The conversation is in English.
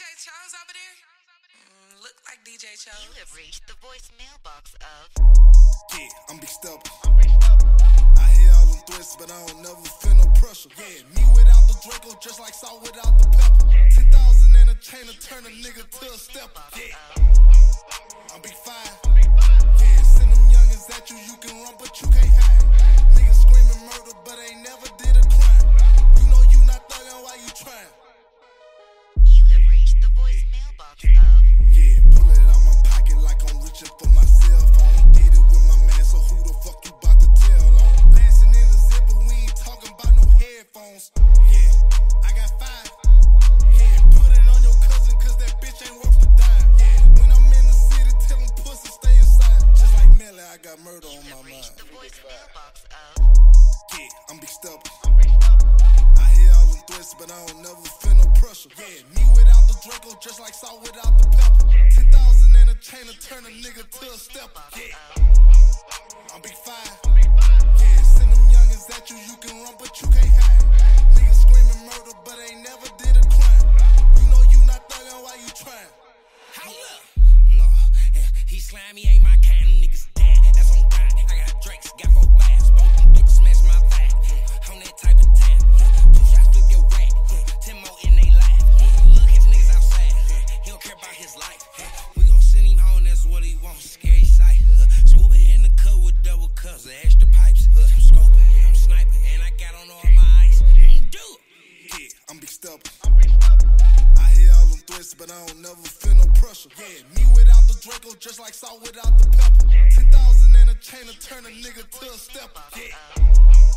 DJ Chose over there? Mm, look like DJ Chose. You have reached the voicemail box of. Yeah, I'm big stubborn. I hear all them threats, but I don't never feel no pressure. Yeah, me without the Draco, just like salt without the pepper. 10,000 and a chain to turn a nigga to a stepper. Yeah, I'm big five. Headphones. Yeah, I got five. Yeah, put it on your cousin, cause that bitch ain't worth the dime. Yeah, when I'm in the city, tell them pussy stay inside. Just like Melly, I got murder on my mind. Reached the voicemail box of. Uh. Yeah, I'm big stubborn. I hear all them threats, but I don't never feel no pressure. Yeah, me without the Draco, just like salt without the pepper. 10,000 and a chain to turn a nigga to a stepper. Yeah, I'm big five. Slimy ain't my kind. Them niggas dead. That's on God. I got drinks, got four fast. Both them bitches smash my back. Hmm, on that type of tap. Hmm, two shots flip your rack. Hmm, ten more in they life. Hmm, look, his niggas outside. Hmm, he don't care about his life. Hmm, we gon' send him home. That's what he wants. Scary sight. Huh, scuba in the cut with double cups of extra pipes. Huh, I'm scoping, I'm sniping, and I got on all my ice. Do it. Yeah, I'm big stubborn. I hear all them threats, but I don't never feel no pressure. Yeah, me without the Draco, just like salt without the pepper. 10,000 and a chain to turn a nigga to a stepper. Yeah,